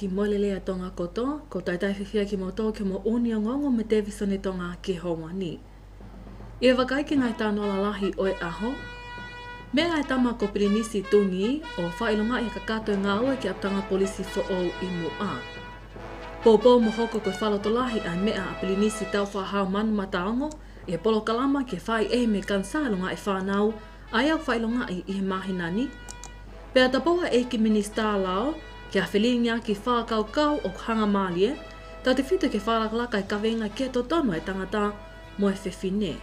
ki molele a tonga koto, ko tai tai whiwhia ki mo tō ke mo uni ngongo me Davison e tonga ki hongwa ni. Ia wakai ki ngai tāno la lahi o e aho. Me ngai tama ko pirinisi tungi o whailunga i kakato ngā ua ki aptanga polisi fo o i mu a. Pō pō mo hoko koe whalo to lahi a mea a pirinisi tau wha hao manu mataongo e polo kalama ke whai e me kansalunga e whanau a iau whailunga i i he mahinani. Pea tapoha e ki minister lao, Kia whilinga ki whākau kau o hanga mālie, tā te whita ke whālaklaka i e kawenga kia tō tono e tangata mo e whewhine.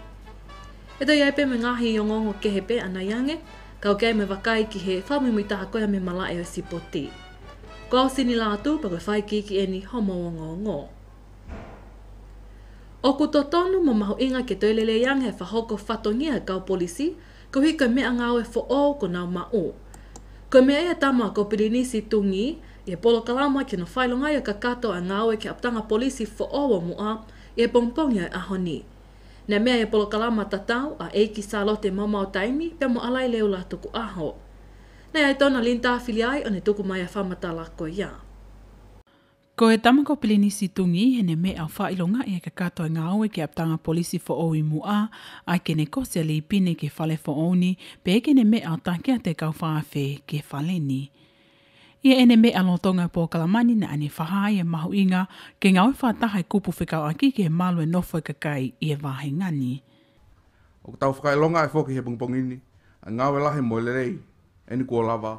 E tai ai pēmē ngāhi i o ngongo ke he pē ana iange, kau kei me wakai ki he whāmui mui taha koea me mala e o si poti. Ko au sini lātu pa koe whai ki e ni homo o ngō O ku tō tonu mo mahu inga ke toilele iange e whahoko whatongia e kau polisi, ko hika mea ngāwe fo o ko nau ma o. Ko nau ma o. Ko mea ia tama ko Pirinisi tungi, e polo kalama kino whailongai o ka kato a ngāwe ki aptanga polisi fo owa mua, e pongpongia a ahoni. Nea mea e polo kalama tatau a eiki sa lote mamau taimi pe mo alai leula tuku aho. Nei ai tona linta filiai o ne tuku mai a whamata lako iaa. Ko he tamako pilini si tungi, he ne me au whailonga e ka katoa ngā aue ke aptanga polisi fo oi mu a, a ke ne kosea li pine ke fale fo oni pe e ke ne me au takia te kau whaafe ke fale ni. Ia e ne me alotonga po kalamani na ane whahai e mahu inga, ke ngā aue whātaha e kupu whikau aki ke he malu e nofo e kakai i e vahe ngani. O ka tau whakailonga e fōki he pungpongini, a ngā aue lahe moelerei, eni kua lava,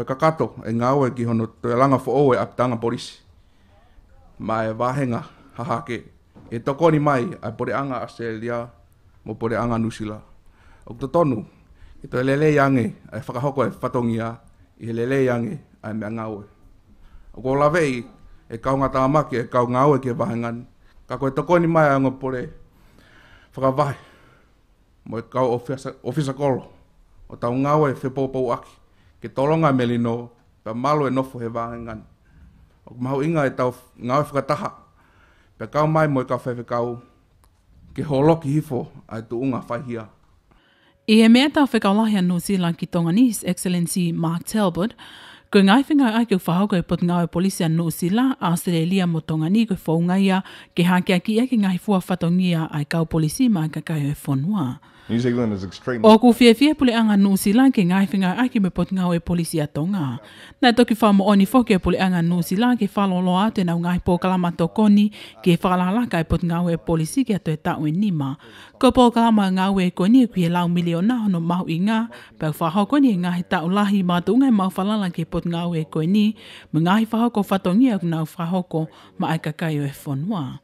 koe kakato e ngā oe ki hono toi langa fo oe a pitanga polisi. Ma e wāhenga hahake e tokoni mai a pore anga Australia mo pore anga Nusila. O kuto tonu, e toi lele yange a e whakahoko e whatongia i he lele yange a e mea ngā oe. O kua lavei e kaunga tā maki e kaunga oe ki e wāhengan. Ka koe tokoni mai a ngā pore whakavahe mo e kau ofisa kolo o tau ngā oe e whepopou aki ke tolonga me lino pe malo e nofo he vangan. O mahu inga e tau ngau e whakataha pe kau mai moe ka whewhekau ke holoki hifo ai tu unga whaihia. I he mea tau whekaulahi a New Zealand ki tonga nis, Excellency Mark Talbot, Ko ngai whinga ai kiu whahauko e pot ngau e polisi a Nusila, Australia mo tonga ni koe whaungaia, ke hakea ki ake ngai fua whatongia ai kau polisi ma ka kai e whonua. New Zealand is extremely O fie fie pule anga nu si lan ke ngai finga aki me pot ngau e polisi atonga. Na toki wha mo oni foke puli anga nu si lan ke whalo lo ate na ngai po kalama koni ke whala laka e pot ngau e polisi ke ato e tau e nima. Ko po kalama ngau e koni e kuie lau miliona hono mahu i ngā, pau whaho koni e ngai tau lahi ma tu ngai mau whalala ke pot ngau e koni, ma ngai whaho ko whatongi aku nau whaho ko ma aikakai o e whonua.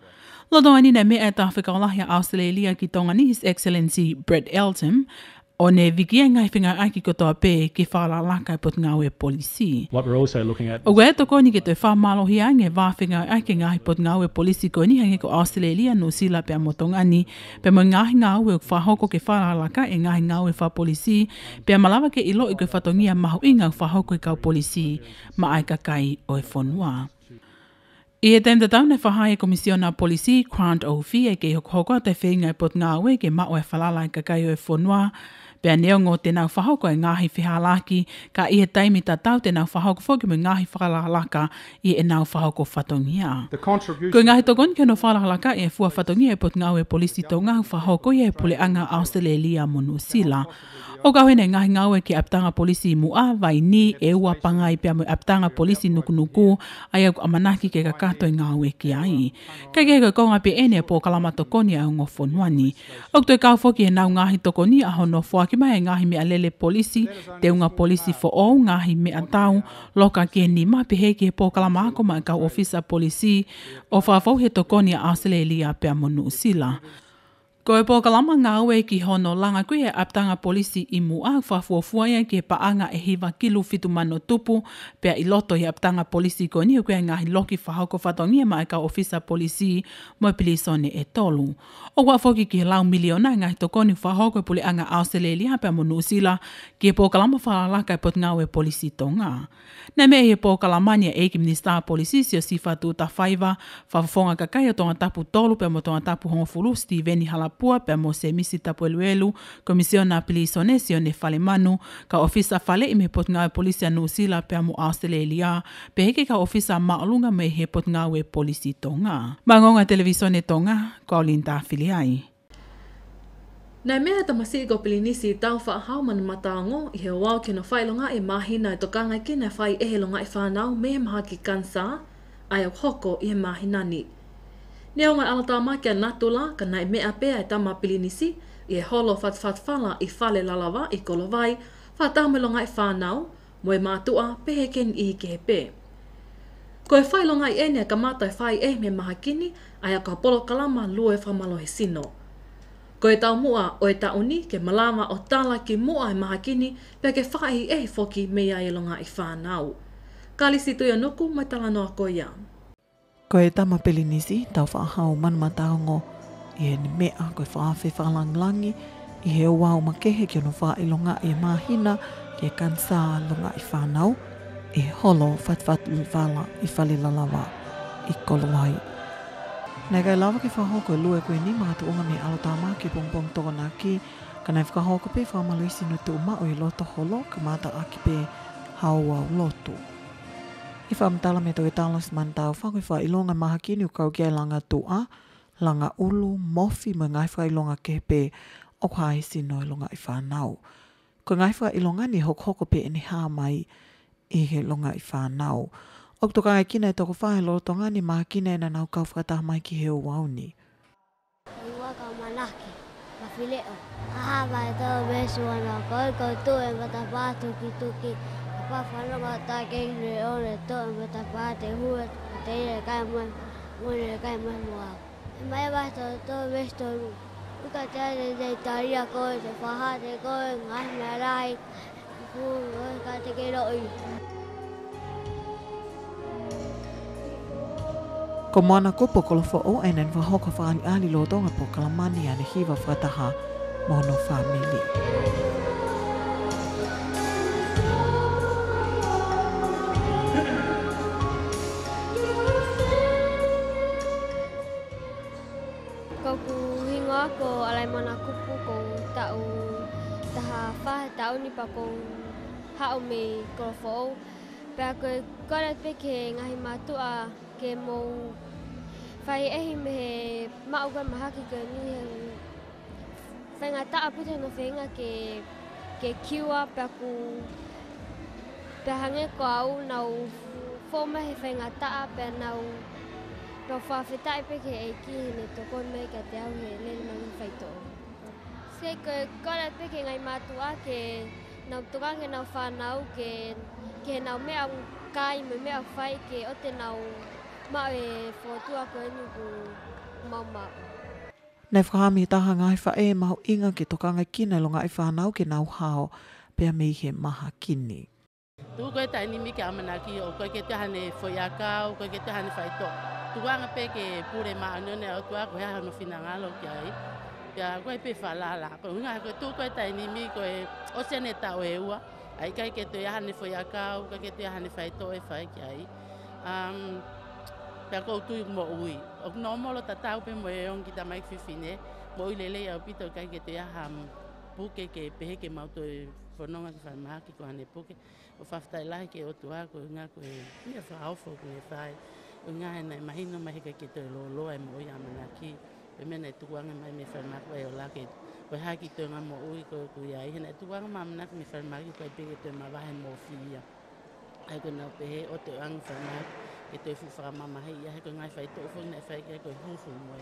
Lodo ani na ata ta whikaolahi ya Australia ki tongani His Excellency Brett Elton, o ne vikia ngai whinga ai ki kotoa pē ki whāra lākai put ngā ue polisi. What we're also looking at... O gwe toko ni ke toi whāmalohi ai nge whāwhinga aki ki ngai put ngā ue polisi ko ni hangi ko Australia no sila pe motonga ni pe mo ngāhi ngā ue whahoko ke whāra lākai e ngāhi ngā ue whā polisi pe amalawa ke ilo i koe whatongia mahu i fa whahoko i ka policy ma ai kakai o e whonua. I e tenta tau ne whahai e komisiona polisi, Grant Ophi, e kei hokohoko te whingai e pot ngā ue, ke mao e whalala i kakai e whonua, pia neo ngō te nau whahoko e ngāhi whihalaki, ka i e taimi ta tau te whahoko whokimu ngāhi whalalaka i e nau whahoko whatongia. Ko ngāhi tokon kia no whalalaka i e fua whatongia e pot ngā ue polisi tō ngāhu whahoko i e pule anga Australia monu O kau hene ngahi ngawe ki aptanga polisi mu a vai ni e ua panga i pia mui aptanga polisi nuku, ai aku amanaki ke kakato i ngawe ki ai. Kei kei kei konga pi ene po kalamato koni a ungo fonuani. Ok tui kau foki e nau ngahi toko ni a hono fua ki mai e ngahi me alele polisi te unga polisi fo o ngahi me atau loka ki e ni ma pi heki e po kalamako ma ka ofisa polisi o fafau he toko ni a asele ili a pia monu usila. Ko e pōkalama ngā ue ki hono langa kui e aptanga polisi i mua whafuafuaya ki e paanga e hiva kilu fitu mano tupu pea i loto i aptanga polisi ko ni ukuia ngā hiloki whahoko whatongi e ka ofisa polisi mo pilisone e tolu. O kua foki ki lau miliona ngā hitokoni whahoko e puli anga ausele lia pea monu usila ki e pōkalama whalalaka e pot ngā ue polisi tonga. Nā mea he pōkala mania e ki minister a polisi si o si whatū ta whaiva, whafafonga ka kai o tonga tapu tolu pe mo tonga tapu hongo fulu Steveni Halapua pe mo se misi tapu eluelu, komisiona pili isonesi o ne fale manu, ka ofisa fale ime pot ngā polisi a nusila pe mo austele elia, pe heke ka ofisa maalunga me he pot ngā we polisi tonga. Mangonga televisione tonga, kwa olinta afiliai. Nei mea ta masi ko pilinisi tau wha hao manu mata ngō i he wau kino whai longa e mahi na i tokanga ki na whai e he longa i whanau me he maha ki kansa ai au hoko i he mahi nani. Nea ngai ala tau makia natula ka nai mea pea i e tama pilinisi i he holo fat fat fala i whale lalawa i kolo vai wha tau me longa i whanau mo e mātua pehe ken i ke he pe. Ko e whai longa i ene ka mata i whai e me maha kini ai a ka polo kalama lue whamalo he sino. Ko e tau mua o e tauni, ke malama o tala ki mua e mahakini, pia ke whai e foki ia e longa i whānau. Kali si tui anoku, mai tala noa ko ia. Ko e tama pelinisi, tau whahau manma taongo, i e ni mea koe whaafi whalanglangi, i he oa o makehe ki ono wha i longa i e mahina, ki e kansa longa i whānau, e holo fatfatu i whala i whalilalawa, i kolowai Nei kai lawa ki whahoko e lue koe ni maha tu unga me alo tā maa ki pongpong tōna ki. Ka nei whakahoko pe wha malu isi nu tu mao i loto holo ka mata a ki pe haua loto. I wha mtala me toi talos man tau whakui wha ilonga maha ki niu kau kia langa tu a, langa ulu, mofi me ngai wha ilonga ke pe o kwa isi no ilonga i whanau. Ko ngai wha ilonga ni hokoko pe ni haa mai i he longa i whanau. Ok to kanga kina e toko whahe lolo to maha kina e na nau kau whakataha mai ki heo wauni. Kau iwa kau manaki, ma fileo. Aha mai tau mesu wana kau kau tu e mata pātu ki tuki. Pa whanau ma ta kei nui ole tu e mata pāte hua te ire kai mai mwere kai mai mua. E mai wa tau tau mesu tonu. Uka te ane te taria koe te whaha te koe ngai me rai. Kau Ko mana kopo ko lofo o enen wa hoka wa ani ali lo tonga po kalamani ane hiwa whataha mono family. Ko ku hingoa ko alai mana kupu ko tau taha whaha tau ni pa ko hao me ko lofo o. Pea koe kore peke ngahi matua ke mou Whai ehi me he maha ki ka ni he Whai ngā taa puto no whenga ke, ke kiwa ku Pe hange ko au nau whoma he whai taa pe nau Pe whawhetai pe ke eiki he ne toko me ka te au he lele mangi whai tō Se ke kore peke ke ngai mātua ke nau tuka ke nau whanau ke Ke nau mea kai me mea whai ke o te nau Ma e fotua ko e nuku mama. Nei whakahami he taha ngai wha e mahu inga ki toka ngai kina lo ngai whanau ki nau hao pia mi he maha kini. Tu koe tai ni mi ke amanaki o koe ke te hane whoiaka o koe ke te hane whaito. Tu koe anga pe ke pure ma anone au tua koe hano whina ngalo ki ai. Pia koe pe whalala. Koe unga koe tu koe tai ni mi koe osene tau e ua. Ai kai ke te hane whoiaka o koe ke te hane whaito e fai ki ai. Um, pe ko tu mo ui ok no mo lo tata pe mo e on kita mai fi fine mo i le le pito ka ke te ha pu ke ke pe ke ma to fo no ma fa ma ki ko ane pu ke o fa fta la ke o tu a ko nga ko e mi fa au fo ko e fa o nga na mai no ma ke ke to lo lo e mo ya ma ki pe me ne tu wang mai mi fa ma ko e o la ke ko ha ki to nga mo ui ko ku ya i na tu wang ma ma ki mi fa ma ki ko e pe ke to ma va he mo fi ya ai ko na pe o te ang fa ma e te fu fra mama hei ia ko ngai fai tofu ne fai ia ko hu hu mo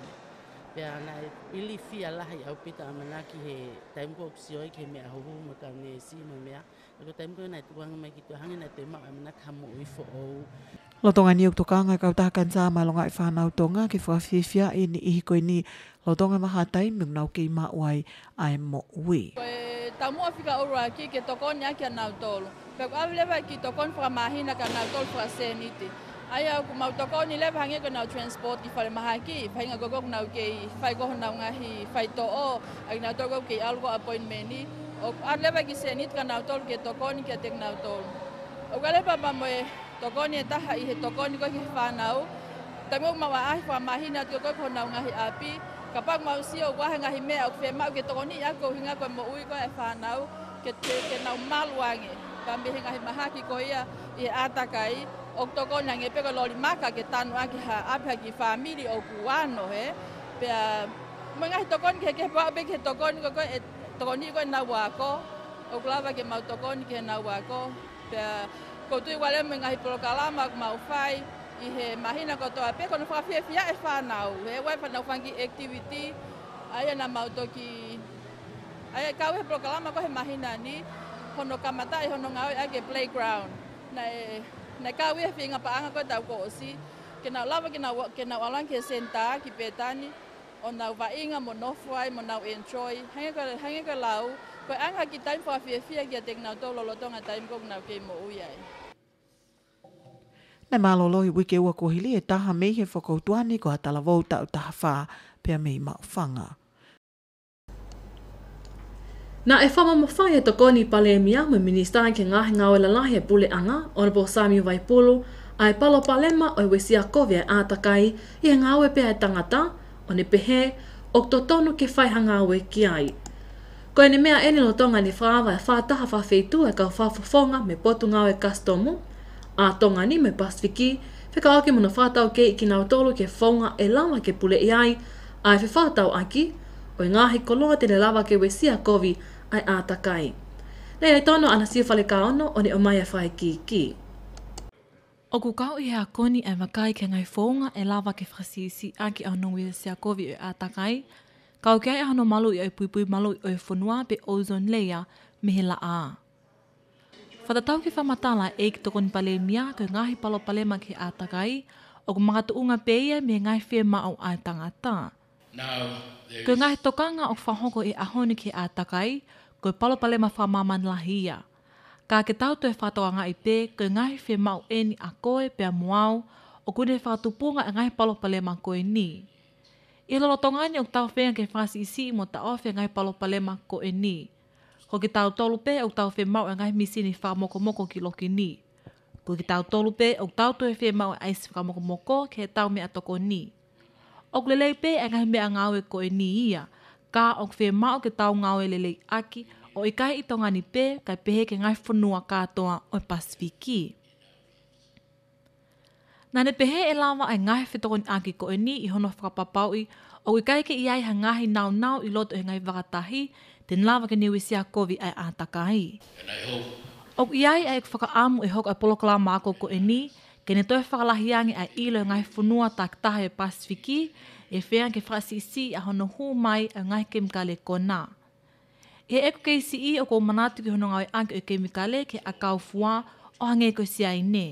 pe ana ili fi ala hi au pita mana ki he time box yo ki me a hu mo ka ne si mo mea ko time ko na tu wang mai ki tu hangi na te ma mana ka mo i fo o lo tonga ni ok tokanga ka ta kan sa ma lo ngai fa na tonga ki fo fi fi a ini e ko ni lo tonga ma ha tai mi na ki ma wai ai mo we ta mo afika ora ki ke tokon ya ki na tolo pe ko avleva ki tokon fra mahina ka na tolo fra seniti Aia ko mau toko ni le pahangia ko nau transport ki whare maha ki, pahinga koko ko nau kei whai koho nau ngahi whai to o, ai nau toko kei alko appointment ni. O ar lewa ki se nit ka nau tolu ke toko ni kia e tek nau tolu. O ka lepa mamo e toko ni e taha i he toko ni ko ki whanau, tamo ma wa ahi wha mahi na tio koko nau ngahi api, ka pak mau si o wahe ngahi mea o kwe mau ke toko ni ako hinga ko mo ui ko e whanau, ke te ke nau ka mihinga hi maha ki ko ia i e atakai, oktoko na nge peko lori maka ke tanu aki ha api haki famili o kuwano he. Pea, mo ngahi toko ke ke pa abe ke toko ko koko e toko ni koe na wako. O kulawa ke mau toko ke na wako. Pea, ko i wale mo ngahi polo kalama ku mau fai. I he mahina koto a peko na whafia fia e whanau he. Wai whanau whangi activity. Aia na mau toki. Aia kau he polo ko he mahina ni. Hono kamata e hono ngau e ake playground. Na e na ka wea whi inga paanga koe tau ko osi. Ke nau lawa ke nau, ke nau alang ke senta ki petani O nau vainga mo nofuai, mo nau enjoy. Hange koe, hange koe lau. Koe anga ki taim poa whi e whi a kia teke nau tau lolotonga taim kong nau kei mo uiai. Nei malo loi wike ua kohili e ko hatala vou tau taha whaa pia mei mao whanga. malo loi wike ua kohili e taha mei he whakoutuani ko hatala vou tau taha whaa pia mei mao whanga. Na e whama ma whae to ni pale e mia mo minista ke ngahi ngā wela lahi e pule anga, ona po Sami Waipulu, a e palo palema o e wesi a kovia e atakai i e ngāwe pe e tangata, o ne pehe, o to tonu ke whai ha ngāwe ki ai. Ko e ne mea ene lo tonga ni whaawa e whātaha whawhetu e kau whafofonga me potu ngāwe kastomu, a tonga ni me pasifiki, whika oke muna whātau ke i ki nāu tolu ke whonga e lama ke pule i ai, a e whi whātau aki, o e ngāhi koloa tene lava ke wesi a kovia, ai ātakai. Nei ai tono ana sia whale ka ono o ne o mai a whae ki ki. O ku kau i hea koni e makai ke ngai fōnga e lava ke whasisi a ki au nungu i sea kovi o ātakai. Kau kia e hano malu i au puipui malu i au whanua pe ozone layer mihila a. Whatatau ki whamatala e ki tokoni pale mia ke ngahi palo pale ma ke ātakai o ku mga tuunga peia me ngai whia mao ai tangata. Ko ngai tokanga o whahongo e ahoni ke ātakai, takai, ko palo pale ma whamaman lahia. Ka ke tau te whatoa ngā i pē, ko ngahi whi mau eni a koe pe a muau, ne fato punga e ngahi palo pale ma koe ni. I lolo tonga ni o tau whenga ke whasi isi i mo ta ofi ngai palo pale ma koe ni. Ko ke tau tolu pe o tau whenga mau e ngahi misi ni wha moko moko ki loki ni. Ko ke tau tolu pē, o tau tue whenga mau e aisi moko moko ke tau me a toko ni. O kulelei pē e me a ngawe koe ni ia, ka o ke whema o ke tau ngau e lelei aki o i kai i tonga ni pē kai pehe ke ngai whanua katoa o Pasifiki. Nā ne pehe e lawa ai ngai whetoko ni aki ko e ni i hono whakapapaui o i kai ke iai ha ngahi nau nau i loto e ngai wakatahi te nlawa ke niwi sia kovi ai atakai. O iai ai ke amu e hoko ai polokala mako ko e ni ke ne toi whakalahiangi ai ilo e ngai whanua tak tahe Pasifiki e whea ke whaasisi a hono hū mai a ngai ke mkale kona. E eko ke isi i o ko manatu ki hono ngawe anke o ke mkale ke a kau fua o hange ko si ai ne.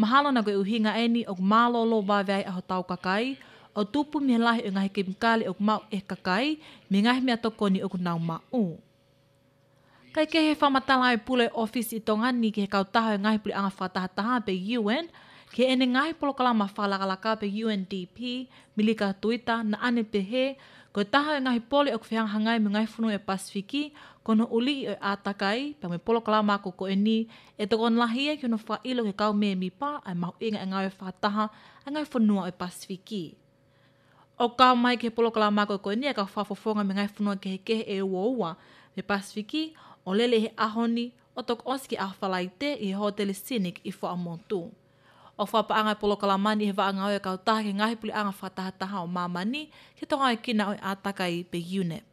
Mahalo na koe uhinga eni o kumalolo wawai a ho tau kakai, o tupu mihe lahi o ngahi ke mkale o kumau e kakai, me ngahi mea tokoni o kunau mau. Kai ke he whamatala ai e pule ofisi i tonga ni ke he kautaha o e ngahi puli anga whatahataha pe UN, Ke ene ngai polokala ma whalakalaka pe UNDP, milika tuita, na ane pehe, ko taha e ngai poli o kwhihang hangai me ngai funu e pasifiki, kono uli o e atakai, pe me polokala ma ko e ni, e toko nlahia e ki ono whailo ke kau me mi pa, ai mau inga e ngai o whataha, a e ngai funua o e pasifiki. O ka mai ke polokala ma koko e ni, e ka whafofonga me ngai funua ke heke e ua ua, me pasifiki, o lele he ahoni, o toko oski a whalaite i hotele scenic i whaamontu. amontu o whapaanga i e polokala mani he waanga oe kau tahake ngahi puli anga whatahataha o mamani, ke tonga i e kina oi ataka i pe UNEP.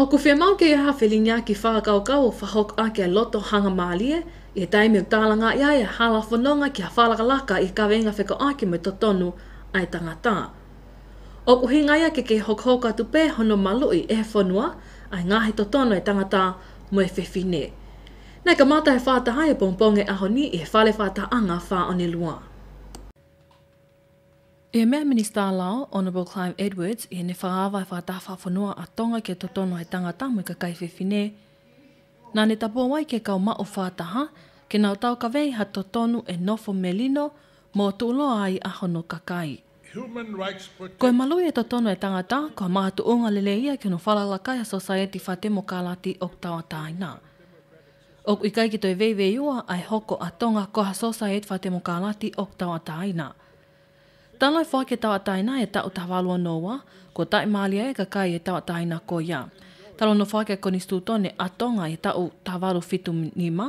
O ku whia mau ke iha whelinga ki whakau kau o whahok a ke loto hanga maalie, i e taimi o tālanga ia e hala whanonga ki a whalaka laka i kawenga whika aki me to tonu ai tangata. O ku hinga ia ke ke hokhoka tupe hono malui e whanua, ai he to tonu ai tangata mo e Mo e whewhine. Nei ka mata he whāta e pōmponge aho ni i he whale whāta anga whā o ne lua. E mea minister lao, Honourable Clive Edwards, i e ne whaawai whāta whāwhanoa a tonga ke totono he tangata mui ka kaiwhiwhine. Nā ne tapua wai ke kau mao whāta ha, ke nau tau ka vei ha totonu e nofo melino mō tūloa ai aho no kai. Koe malui e totono e tangata, koa maha tuunga lele ia ke no whalalakai a society whate mo kālati oktawa tāinaa. O i kai ki toi veivei ua ai hoko a tonga koha sosa e tfate mo kālati ok tau a taina. Tālai fwa ke tau a taina e tau tawalua noa, ko tai maalia e ka kai e tau a taina ko ia. Talo no fwa ke koni stutone a tonga e tau tawalu fitu nima,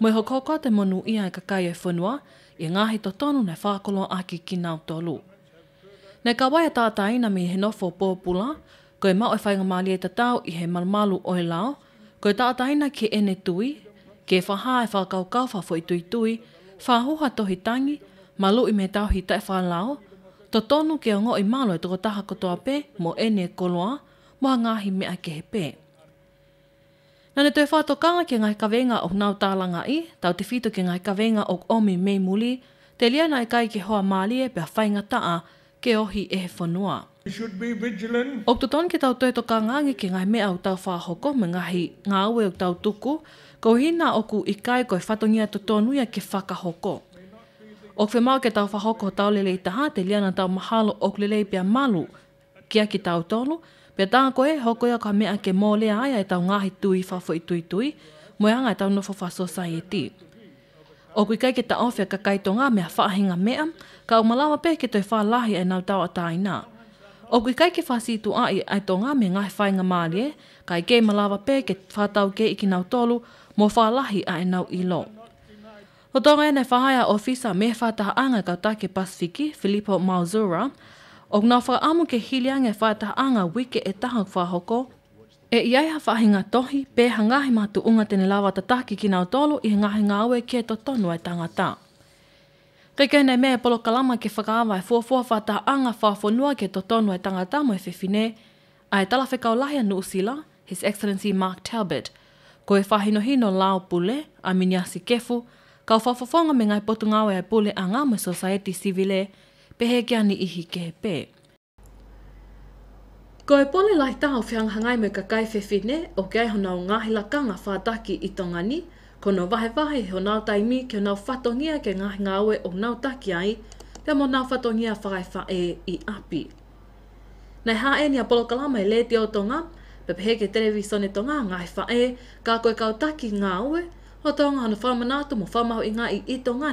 mo i hoko te monu ia e ka kai e funua, i e ngāhi to tonu ne whākolo a ki kinau tolu. Ne ka wai a tau a taina mi he nofo pōpula, ko e mau e whainga maalia e tatau i he malmalu oi lao, Ko e tātaina ki ene tui, ke whaha e whakau kawha fo i tui tui, whahuha tohi tangi, malu i me tauhi tai whalao, to tonu ke ongo i malo e toko ko to ape mo ene e koloa, mo ngahi mea ke he pe. Nane fa to ka ke nga ka kawenga o nau tālanga i, tau te whito ke ka kawenga o omi mei muli, te liana e kai ke ho hoa mālie pia ta a ke ohi e he whanua. Oktoton ke tau toeto ka ke ngai mea o tau whahoko me ngahi ngā ue o tau tuku, ko hina oku i kai koe whatongia to tonuia ke whakahoko. Ok whi mau ke tau whahoko tau lele i taha te liana tau mahalo ok lele i pia malu kia ki tau tonu, pia tā koe hoko ia ka mea ke mōlea aia e tau ngahi tui whafo i tui tui, moe anga e tau nofo whaso e tii. O kui kai ke ta ofia ka kai tonga mea whaahinga mea, ka umalawa pe ke toi whaalahi ai nau tau atai nā. O kui kai ke whasitu ai ai tonga mea ngai whainga maali e, kai ke malawa pe ke whatau ke iki nau tolu, mo whaalahi ai e nau ilo. Ho tonga e ne whahaya o fisa me whataha anga kau take Pasifiki, Filippo Mauzura, o ngā whaamu ke hiliange whataha anga wike e taha whahoko, E i aia whahinga tohi, pēha ngahi mātu unga tene lawa tataki ki nao tolo i ngahi ngā ue kia to tonu ai tangata. Kei kei nei mea e polo kalama ke whakaawa e fuafua whata anga whafonua ke to tonu ai tangata mo e whiwhine, a e tala whekau lahia nuusila, His Excellency Mark Talbot, ko e whahino no lao pule, a miniasi kefu, kau whafafonga me ngai potu ai pule a ngā mai society civile, pehe kia ni ihi ke pe. Ko e pole lai tau whiang hangai me ka kai whewhine o ke aihona o ngāhi lakanga whātaki i tonga ni, ko no vahe vahe he o nau taimi ke o nau whatongia ke ngāhi ngāwe o nau taki ai, te mo nau whatongia whae whae i api. Nei hā e ni a polo kalama i lēti o tonga, pepehe ke televisone tonga ngāhi whae, ka koe kautaki ngāwe, o tonga hana whamanātu mo whamau i ngā i i tonga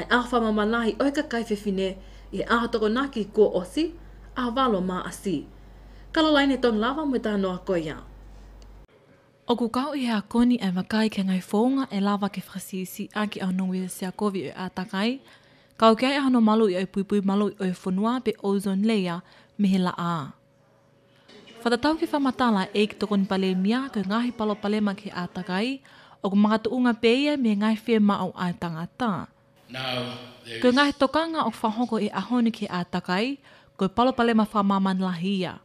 ai a whamamanahi oi e ka kai whewhine i ahatoko naki ko osi, a walo maa asi kalalaine ton lava mo ta noa ko ia. O ku kau i hea koni e makai ke ngai fōnga e lava ke frasisi a ki au i se kovi e atakai, kau kia i hano malu i au puipui malu i au whanua pe ozone leia me he la a. Whatatau ki whamatala e ki tokoni pale mia ke ngahi palo pale ma ke atakai, o ku mga tuunga peia me ngai whia mao a tangata. Now, ke ngahi tokanga o whahongo i e ahoni ke atakai, ko palo pale ma whamaman lahia.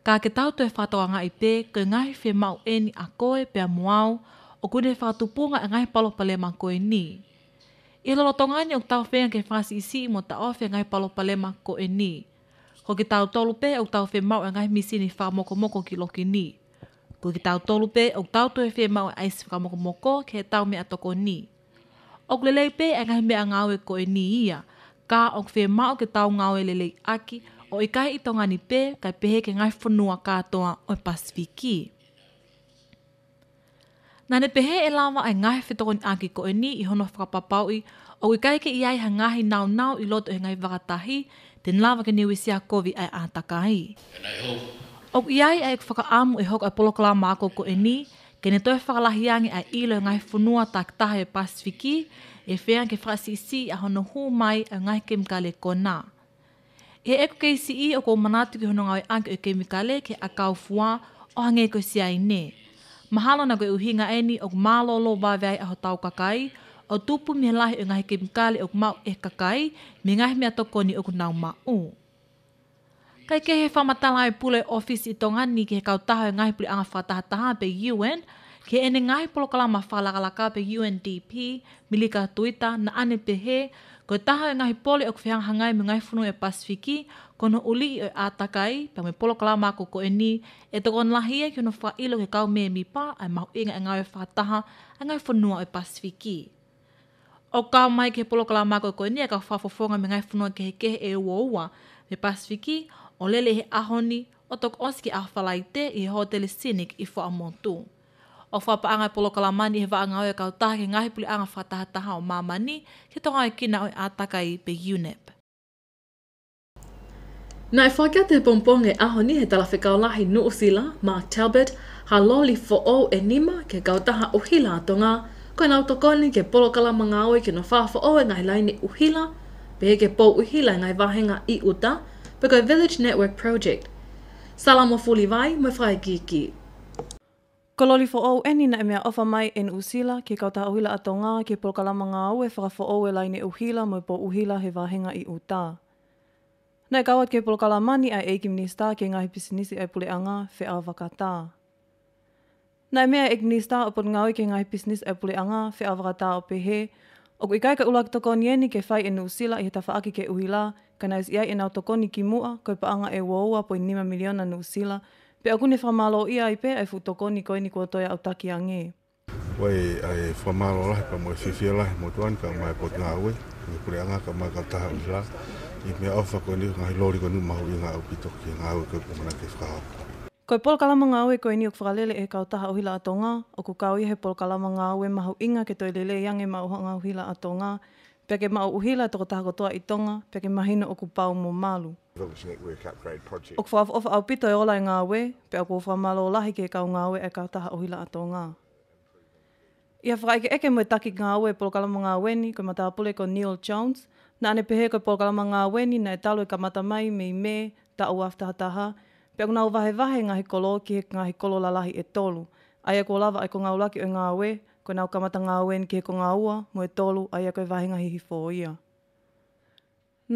Ka ke tau te whatoanga i pē, ke ngai whi mau e ni a koe pe a muau, o kune whatupunga e ngahi palopale ma koe ni. I lolo tonga ni o tau whenga ke whasi isi i mo ta ofi ngai palopale ma koe ni. Ko ke tau tolu pē, o tau whenga mau e ngahi misi ni wha moko moko ki loki ni. Ko ke tau tolu pē, o tau tue whenga mau e aisi wha moko moko ke he tau me atoko ni. O kulelei pē, e ngahi me a ngawe koe ni ia, ka o whenga mau ke tau ngawe lelei aki, o i kai i tonga ni pē, kai pehe ke ngai whanua katoa o i Pasifiki. Nā ne pehe e lawa ai ngai whetoko ni āki ko e ni i hono whakapapaui, o i kai ke i ai ha ngahi nau nau i loto e ngai wakatahi, te nlawa ke niwi sia kovi ai ātakai. O i ai ai ek whakaamu e hoka ai polokala māko ko e ni, ke ne toi whakalahiangi ai ilo e ngai whanua taktaha e Pasifiki, e whean ke whakasisi a hono hū mai a ngai kemkale kona. Nā. He eko kei si i o ko manatu ki honunga oi anki o kei mikale ke a kau fua o hange ko si ai ne. Mahalo na koe uhinga eni o kumalo lo vaveai aho tau kakai, o tupu mihe lahi o ngahi kei mikale o kumau e kakai, mi ngahi mea toko ni o kunau ma u. Kai ke he whamatala ai e pule ofisi i tonga ni ke he kau taha o e ngahi puli anga whatahataha pe UN, ke ene ngahi polokalama whalakalaka pe UNDP, milika tuita na ane pe he, Ko taha e ngahi poli o kwhihang hangai me ngai funu e Pasifiki, kono uli i e oi ātakai, pia me polo kalama ko ko e ni, e toko on e kiono wha ilo ke kau me mi pa, ai mahu inga e ngāwe e taha, a e ngai funua e oi Pasifiki. O ka mai ke polo kalama ko ko e ni, e ka wha me ngai funua ke heke e ua me Pasifiki, o lele he ahoni, o toko oski a whalai te i hotele scenic i wha amontu o whapaanga i polokala mani he waanga oe kau tahake ngahi puli anga whatahataha o mamani, ke tonga i kina oi ataka i pe UNEP. Nā i whakia te pompong e aho ni he talawhi kaulahi Nuusila, Mark Talbot, ha loli fo o e nima ke kautaha uhila atonga, koe nau tokoni ke polokala mga oi e ke no whafo o e ngai laini uhila, pe he ke pō uhila e ngai wahenga i uta, pe koe Village Network Project. Salamo fuli vai, mai whae kiki. Ko loli fo ou eni na e mea ofa mai en usila ke kauta uhila a tonga ke polkalama ngā au e whaka fo ou e laine e uhila mo po uhila he wāhenga i utā. Na e kawat ke polkalama ni ai eiki minista ke ngā hipisinisi ai pule anga fe a wakata. Na e mea eiki minista o pon ke ngā hipisinisi ai pule anga fe a wakata o pehe, o kui kai ka ulak toko nieni ke fai en usila i he tafaaki ke uhila, ka naus iai e nau toko ni ki mua koe paanga e wāua po i nima miliona nusila, usila, Pe aku ne whamalo ia i pe ai futoko ni koe ni kua toi au taki a nge. Wai ai whamalo lahi pa mwai whiwhia lahi mo tuan ka mai pot ngā ue. Ni kure anga ka mai ka taha ui la. I mea ofa koe ni ngai lori koe ni mahu i ngā au pitoki ngā ue koe pumana ke whakao. Koe polkalama ngā ue koe ni o kwhalele e kau taha uhila atonga. O ku i he polkalama ngā ue mahu inga ke toi lele iange mauhanga uhila atonga. Peke mau uhila toko tahako toa i tonga, peke mahina o kupau mō malu. O kwa ofa au pito e ola i ngā we, pe o kwa malo o lahi ke kau ngā we e kau taha uhila a tō ngā. Ia whakaike eke mo taki ngā we polo kalama ngā weni, koe mata apule ko Neil Jones, na ane pehe koe polo kalama ngā weni na e talo i e ka mata mai me i me, ta u aftaha taha, pe o ngā uvahe vahe ngā hikolo ki he ngā hikolo la lahi e tolu, ai e ko lava ai ko ngā ulaki o ngā we, Koe nau kamata ngā wen ke ko ngā ua, mo e tolu ai a koe wahinga hihi fō ia.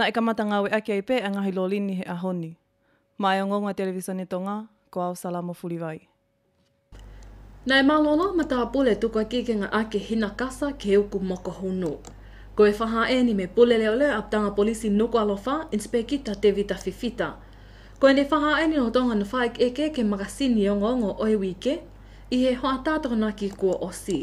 Na e kamata ngā ue ake ai pē a ngahi lolini he ahoni. Ma e ongonga televisione e tonga, ko au salamo furivai. Nai e malolo ma tā pule tuko a kikenga ake hina kasa ke uku moko hunu. Ko e whaha e ni me pule leo leo aptanga polisi nuku alofa, inspekita te vita fifita. Ko e ne whaha e ni no tonga na whaik eke ke magasini ongongo oi wike, i he hoa tātoko na ki kua osi.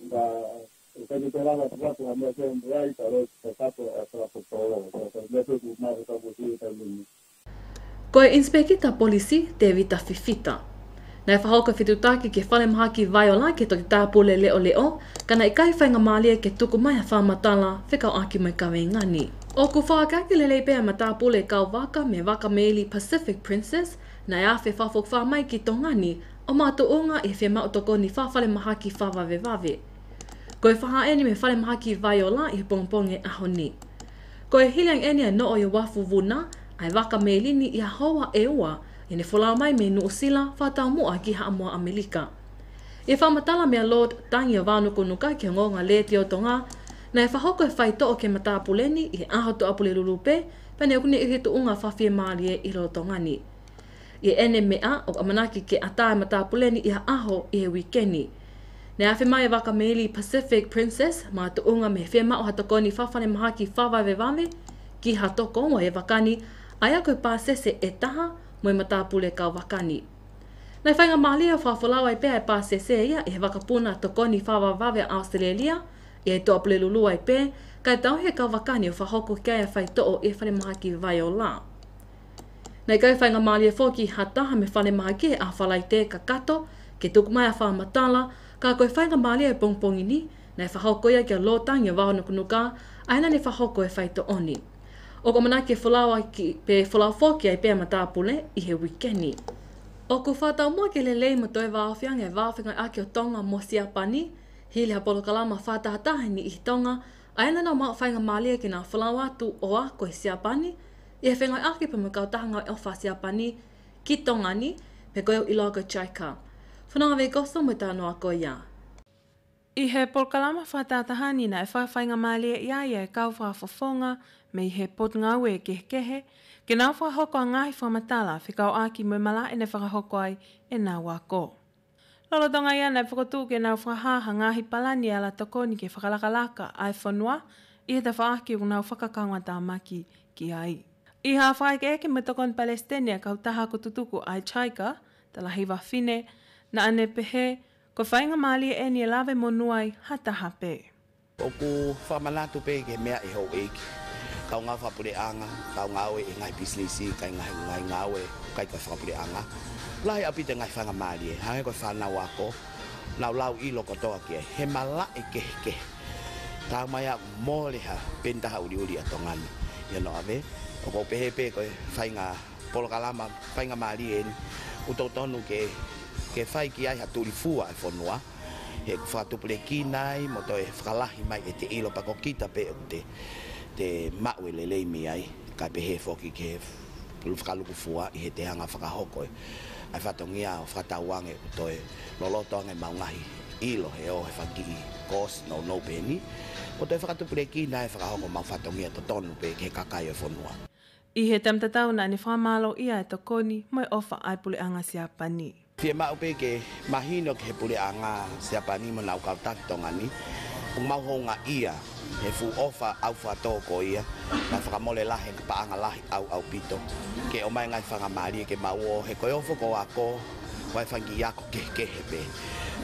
ba o ka dira la tsa tsa mo se polisi te vita fifita. Nei whahauka whetutake ke whale maha ki vai ola ke toki tāpule leo leo, kana i kai whainga mālie ke tuku mai a whāmatala whekau aki mai kawe ngani. O ku whakake lelei pēa ma tāpule kau waka me waka meili Pacific Princess, nei awhi whafok whā ki tō ngani, o mātou o ngā e whē mau toko ni whāwhale maha ki whāwawe wawe. Ko e whaha eni me whale maha ki vai i pongpong e aho ni. Ko e hiliang eni a no o i wafu wuna ai waka me lini i a hoa e ua, i ne wholau mai me nuu sila whātau mua ki haa mua Amerika. I e whamatala mea Lord Tangia Vānuku Nuka ki ngonga le te o tonga, na e whahoko e whai o ke matāpuleni i ahoto to apule lulupe, pene okuni i e he tuunga whawhie maalie i lo tongani. Ko i ene mea o ka manaki ke atae mata puleni i ha aho i he wikeni. Nei awhi mai e waka meili Pacific Princess, ma tu unga me whia mao hatakoni whawhane maha ki whawai vevame, ki hatoko mo e wakani, ai a koe pāsese e taha mo i mata pule ka wakani. Nei whainga mālea whawhalawa i e pēa e pāsese ia i he waka puna tokoni whawai vave Australia, i e toa pule lulua i e pē, kai tau he ka wakani o whahoko kia e whai o e whare maha ki vai o laa. Nei kai whainga maalia fōki ha me whale maha ke a whalai te ka kato, ke tuku mai a wha matala, ka koe whainga maalia e pongpongi ni, nei whahokoia kia lōtang i wāhono kunuka, aina ni whahoko e whaito oni. O ka mana ke whalawa ki pe whalawa fōki ai pēma tāpule i he wikeni. O ku whātau mua ke lelei mo toi wāwhiang e wāwhinga ake o tonga mo siapani, hili ha polo kalama whātaha tahini i tonga, aina no mao whainga maalia ki nā whalawa tu o a koe siapani, I he whengai ake pa mga taha ngau ilwha si apani ki tongani pe goeo i loa go chaika. Whanau ave gosa mo tā noa ko ia. I he polkalama whatataha ni na e whaifainga maali e ia i e kau whafofonga me i he pot ngaue ke kehe, ke nau whahoko a ngahi whamatala whikau aki mo mala e ne whakahoko ai e nā wako. Lolo tonga ia nei whakotū ke nau whakahaha ngahi palani ala toko ni ke whakalakalaka ai whanua i he te whaaki u nau whakakangata maki ki ai. I ha whae ke eke mato kon Palestinia ka utaha ko tutuku ai chaika, te lahi fine, na ane pehe, ko whainga mali e ni lawe monuai hata hape. O ku whamanatu pe ke mea e hau eiki, kau ngā whapure anga, kau ngā e ngai pislisi, kai ngai ngai ngā oe, kai kai whapure anga. Lai Lahi apite ngai whanga mali e, hae ko whanau ako, nau lau ilo kotoa kia, he mala e ke ke. Tāmaia mōleha pentaha uri uri atongani, ia no ave, o ko pe pe ko fainga nga polo kalama fai nga mali en uto tonu ke ke fai ki ai hatu noa e fonua he fa tu ple ki nai mo to e fralahi mai e te ilo pa ko kita pe te te mau le le mi ai ka pe he foki ke pulu fra lu fua i he te anga fra hoko e. ai fa ngia o fra ta e to e lolo to nga mau ngai ilo he o he fa ki kos no no peni o te fra tu ple ki nai fra e hoko mau to tonu pe ke kakai e fonua I he tamta tauna ane whamalo ia e tokoni mai ofa ai puli anga si apani. Fie mau pe ke mahino ke he anga si apani mo nau kautaki tonga ni. Ung mauhonga ia he fu ofa au fa toko ia na fa mole la he pa la au au pito ke o mai ngai fa ke ma o he ko ofo ko ako wai fa ngia ke ke he be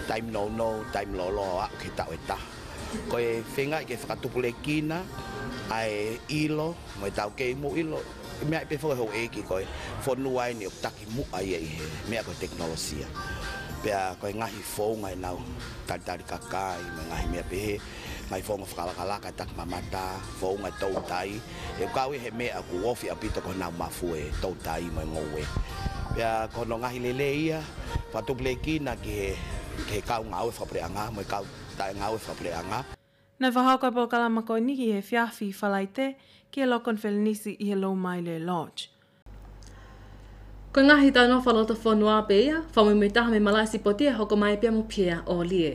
time no no time lo lo a ke e ta weta ko e fenga ke fa tu kina ai ilo mo ta ke mu ilo me ai pefo e ho e ki koi fo no ai e ni taki mu ai ai e me ko teknolosia pe ko koi nga hi fo nga nau ta ta ka kai me nga hi me pe mai fo nga kala kala ka tak ma mata fo nga tau tai e ka we he me a ku ofi a pito ko na ma fu e tau tai me ngo we pe a ko no nga hi le le ia fa tu ple ki na ke ke ka nga o fa pre nga mo ka ta nga o fa pre nga Na whaha koe po kalama koe niki he whiawhi whalai te ki e lokon whelenisi i he lo mai le lodge. Ko ngahi tau no whanau ta whanua bea, whamu mui taha me malaisi po te hoko mai pia mo pia o lie.